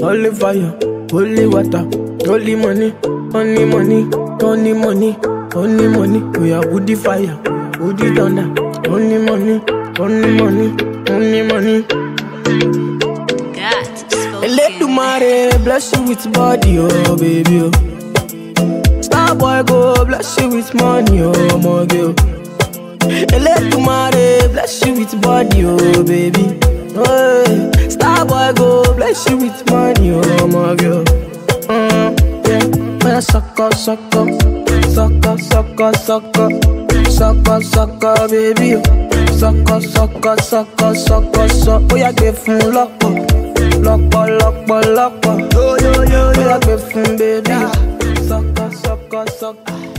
Holy fire, holy water, holy money, only money, only money, only money. We are woody fire, woody thunder, only money, only money, only money. God. Eledumare bless you with body, oh baby. Oh. Starboy go bless you with money, oh my girl. Oh. Eledumare bless you with body, oh baby. Oh, bless you with money, oh my girl. Mm, yeah, when I suck up, suck up, suck up, suck up, suck up, suck up, suck up, baby. oh. Suck up, suck up, suck up, suck up, suck. Oh yeah, give fun lọ́pọ̀, lọ́pọ̀, lọ́pọ̀, lọ́pọ̀. Ó yá, gbé fún bébí. Suck up, suck up, suck up.